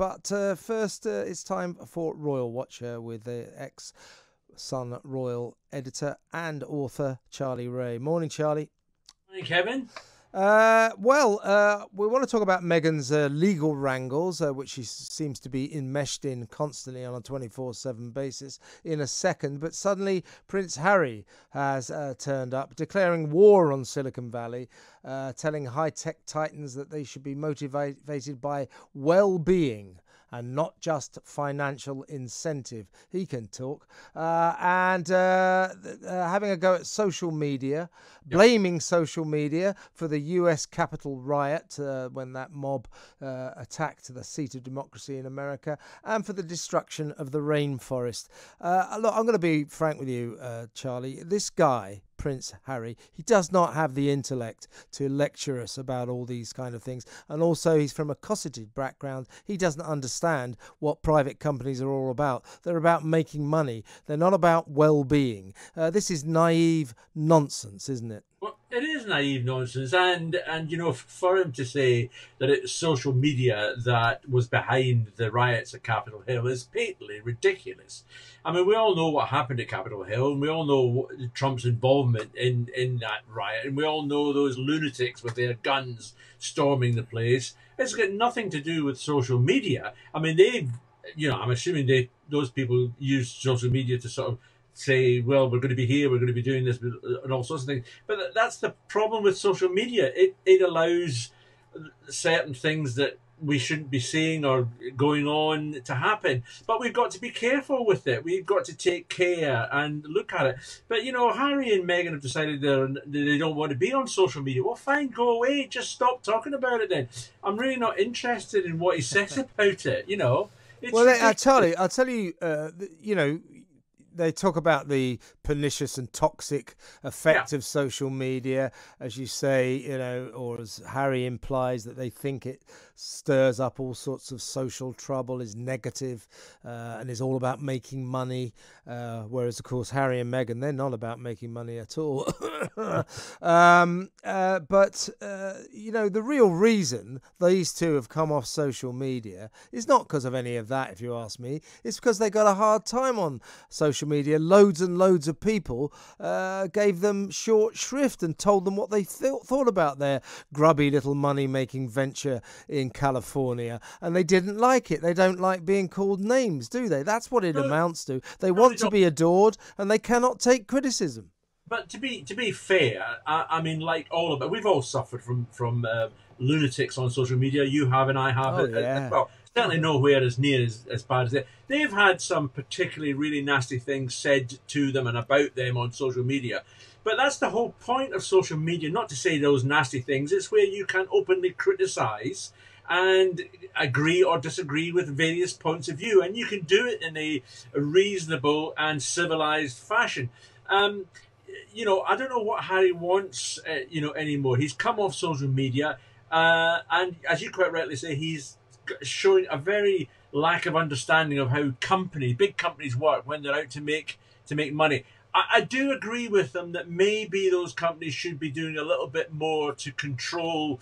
but uh, first, uh, it's time for Royal Watcher with the ex Sun Royal editor and author Charlie Rae. Morning, Charlie. Morning, Kevin. Uh, well, uh, we want to talk about Meghan's uh, legal wrangles, uh, which she seems to be enmeshed in constantly on a 24 7 basis, in a second. But suddenly, Prince Harry has uh, turned up, declaring war on Silicon Valley, uh, telling high tech titans that they should be motivated by well being and not just financial incentive. He can talk. Uh, and uh, uh, having a go at social media, blaming yep. social media for the US Capitol riot uh, when that mob uh, attacked the seat of democracy in America, and for the destruction of the rainforest. Uh, look, I'm going to be frank with you, Charlie. This guy, Prince Harry. He does not have the intellect to lecture us about all these kind of things. And also, he's from a cosseted background. He doesn't understand what private companies are all about. They're about making money, they're not about well being. Uh, this is naive nonsense, isn't it? It is naive nonsense, and and you know, for him to say that it's social media that was behind the riots at Capitol Hill is patently ridiculous. I mean, we all know what happened at Capitol Hill, and we all know Trump's involvement in in that riot, and we all know those lunatics with their guns storming the place. It's got nothing to do with social media. I mean, they, you know, I'm assuming they those people use social media to sort of say, well, we're going to be here, we're going to be doing this, and all sorts of things. But that's the problem with social media. It it allows certain things that we shouldn't be seeing or going on to happen. But we've got to be careful with it. We've got to take care and look at it. But you know, Harry and Meghan have decided they don't want to be on social media. Well, fine, go away. Just stop talking about it then. I'm really not interested in what he says about it. You know. It's well, I tell you, I'll tell you, uh, you know, they talk about the pernicious and toxic effect yeah. of social media, as you say, you know, or as Harry implies that they think it stirs up all sorts of social trouble, is negative, uh, and is all about making money. Uh, whereas, of course, Harry and Meghan, they're not about making money at all. um, uh, but, uh, you know, the real reason these two have come off social media is not because of any of that, if you ask me. It's because they got a hard time on social media. Loads and loads of people uh, gave them short shrift and told them what they th- thought about their grubby little money making venture in California. And they didn't like it. They don't like being called names, do they? That's what it no, amounts to. They no, want they to be adored and they cannot take criticism. But to be to be fair, I, I mean, like all of it, we've all suffered from from uh, lunatics on social media. You have, and I have. Oh, yeah. well, certainly nowhere as near as, as bad as they. They've had some particularly really nasty things said to them and about them on social media. But that's the whole point of social media, not to say those nasty things. It's where you can openly criticize and agree or disagree with various points of view. And you can do it in a reasonable and civilized fashion. Um, you know, I don't know what Harry wants, uh, you know, anymore. He's come off social media. Uh, and as you quite rightly say, he's showing a very lack of understanding of how companies, big companies, work when they're out to make to make money. I, I do agree with them that maybe those companies should be doing a little bit more to control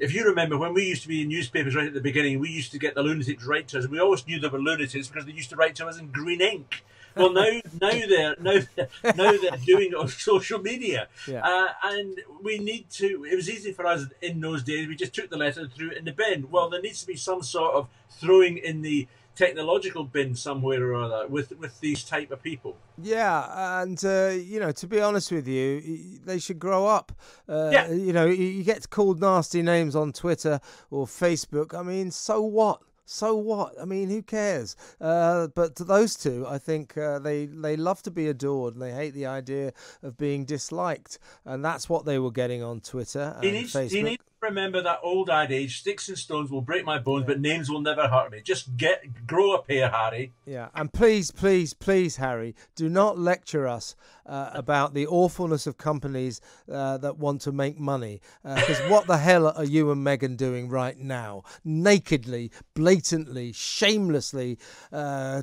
if you remember when we used to be in newspapers right at the beginning, we used to get the lunatics write to us. We always knew they were lunatics because they used to write to us in green ink. Well, now, now they're now, now they're doing it on social media, yeah. uh, and we need to. It was easy for us in those days. We just took the letter and threw it in the bin. Well, there needs to be some sort of throwing in the technological bin somewhere or other with with these type of people. Yeah, and uh, you know, to be honest with you, they should grow up. Uh, yeah. You know, you get called nasty names on Twitter or Facebook. I mean, so what? So what? I mean, who cares? Uh, but to those two, I think uh, they they love to be adored and they hate the idea of being disliked, and that's what they were getting on Twitter and Facebook remember that old adage: "Sticks and stones will break my bones, yeah. but names will never hurt me." Just get grow up here, Harry. Yeah, and please, please, please, Harry, do not lecture us uh, about the awfulness of companies uh, that want to make money. Because uh, what the hell are you and Meghan doing right now? Nakedly, blatantly, shamelessly uh,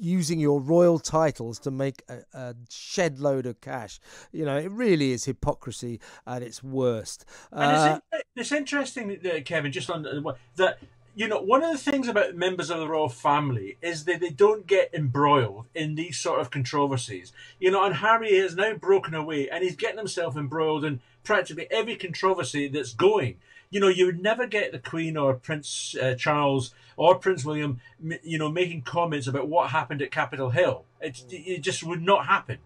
using your royal titles to make a, a, shed load of cash. You know, it really is hypocrisy at its worst. Uh, and it's, it's interesting, uh, Kevin, just on that you know, one of the things about members of the royal family is that they don't get embroiled in these sort of controversies. You know, and Harry has now broken away and he's getting himself embroiled in practically every controversy that's going. You know, you would never get the Queen or Prince uh, Charles or Prince William, you know, making comments about what happened at Capitol Hill. It, it just would not happen.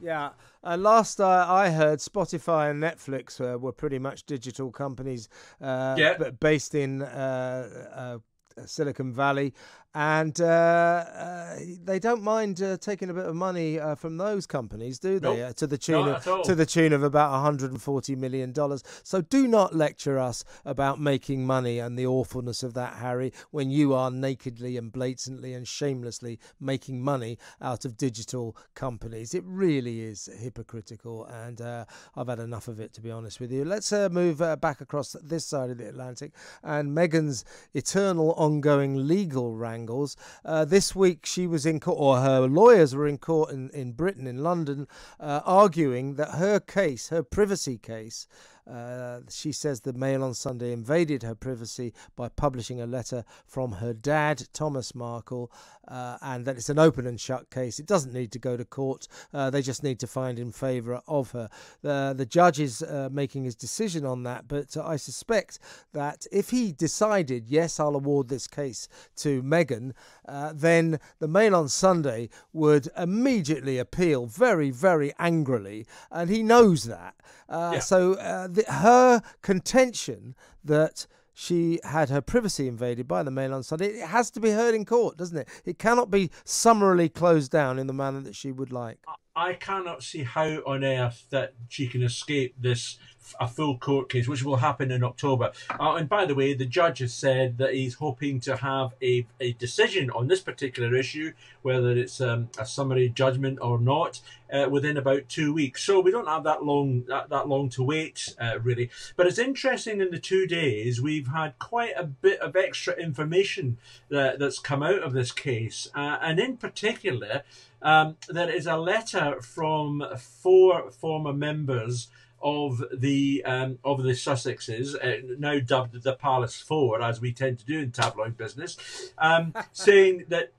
Yeah. Uh, last uh, I heard, Spotify and Netflix uh, were pretty much digital companies uh, yeah. based in uh, uh, Silicon Valley, and uh, uh, they don't mind uh, taking a bit of money uh, from those companies, do they? Nope. to the tune of, to the tune of about 140 million dollars. So do not lecture us about making money and the awfulness of that, Harry, when you are nakedly and blatantly and shamelessly making money out of digital companies. It really is hypocritical, and uh, I've had enough of it, to be honest with you. Let's uh, move back across this side of the Atlantic, and Meghan's eternal ongoing legal wrangle angles. Uh, this week, she was in court, or her lawyers were in court in, in Britain, in London, uh, arguing that her case, her privacy case, uh, she says the Mail on Sunday invaded her privacy by publishing a letter from her dad, Thomas Markle, uh, and that it's an open and shut case. It doesn't need to go to court. Uh, they just need to find in favour of her. the judge is uh, making his decision on that, but I suspect that if he decided, yes, I'll award this case to Meghan, uh, then the Mail on Sunday would immediately appeal very, very angrily, and he knows that. Uh, yeah. So the, her contention that she had her privacy invaded by the Mail on Sunday. It has to be heard in court, doesn't it? It cannot be summarily closed down in the manner that she would like. I cannot see how on earth that she can escape this a full court case, which will happen in October. Uh, and by the way, the judge has said that he's hoping to have a, a decision on this particular issue, whether it's um, a summary judgment or not, uh, within about two weeks. So we don't have that long that, that long to wait, uh, really. But it's interesting. In the two days, we've had quite a bit of extra information that, that's come out of this case, uh, and in particular. Um, there is a letter from four former members of the um, of the Sussexes, uh, now dubbed the Palace Four, as we tend to do in tabloid business, um, saying that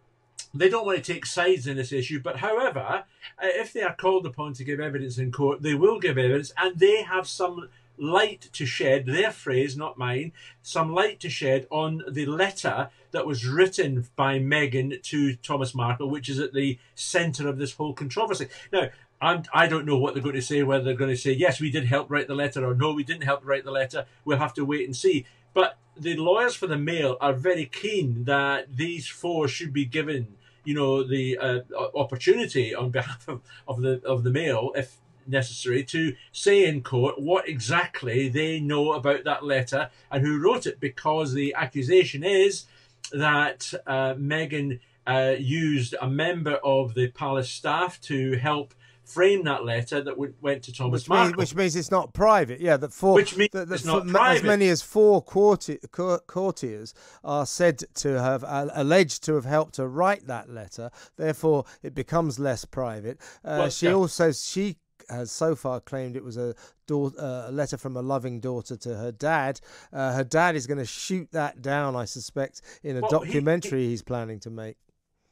they don't want to take sides in this issue. But however, uh, if they are called upon to give evidence in court, they will give evidence, and they have some light to shed, their phrase, not mine, some light to shed on the letter that was written by Meghan to Thomas Markle, which is at the centre of this whole controversy. Now, I'm, I don't know what they're going to say, whether they're going to say, yes, we did help write the letter, or no, we didn't help write the letter. We'll have to wait and see. But the lawyers for the Mail are very keen that these four should be given, you know, the uh, opportunity on behalf of, of the of the Mail, if necessary, to say in court what exactly they know about that letter and who wrote it, because the accusation is that uh, Meghan uh, used a member of the palace staff to help frame that letter that went to Thomas which means, which means it's not private. Yeah, that four, which means that, that it's not private. As many as four courtiers are said to have uh, alleged to have helped to write that letter. Therefore, it becomes less private. Uh, well, she yeah. also she has so far claimed it was a, daughter, uh, a letter from a loving daughter to her dad. Uh, her dad is going to shoot that down, I suspect, in a well, documentary he, he, he's planning to make.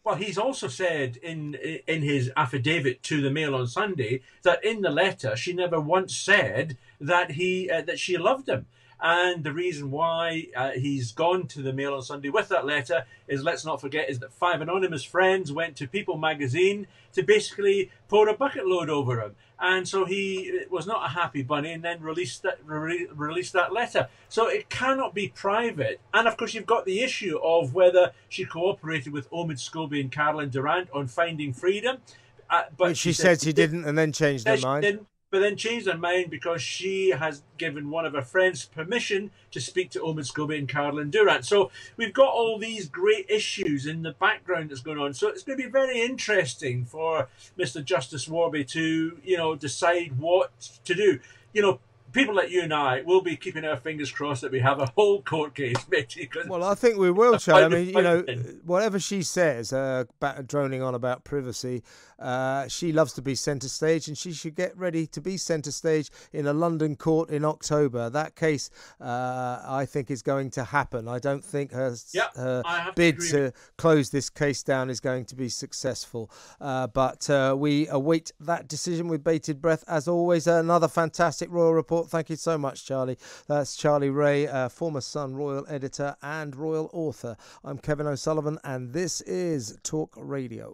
Well, he's also said in in his affidavit to the Mail on Sunday that in the letter she never once said that he uh, that she loved him. And the reason why uh, he's gone to the Mail on Sunday with that letter is, let's not forget, is that five anonymous friends went to People magazine to basically pour a bucket load over him. And so he was not a happy bunny and then released that, re- released that letter. So it cannot be private. And of course, you've got the issue of whether she cooperated with Omid Scobie and Carolyn Durand on finding freedom. Uh, but she, she said, said she didn't and then changed her mind but then changed her mind because she has given one of her friends permission to speak to Omid Scobie and Carolyn Durand. So we've got all these great issues in the background that's going on. So it's going to be very interesting for Mr. Justice Warby to, you know, decide what to do. You know, people like you and I will be keeping our fingers crossed that we have a whole court case, Mitty. Well, I think we will, Charlie. I mean, you know, whatever she says, uh, droning on about privacy, uh, she loves to be centre stage, and she should get ready to be centre stage in a London court in October. That case, uh, I think, is going to happen. I don't think her, yep, her bid to, to close this case down is going to be successful. Uh, but uh, we await that decision with bated breath. As always, another fantastic Royal Report. Thank you so much, Charlie. That's Charlie Rae, uh, former Sun Royal editor and Royal author. I'm Kevin O'Sullivan, and this is Talk Radio.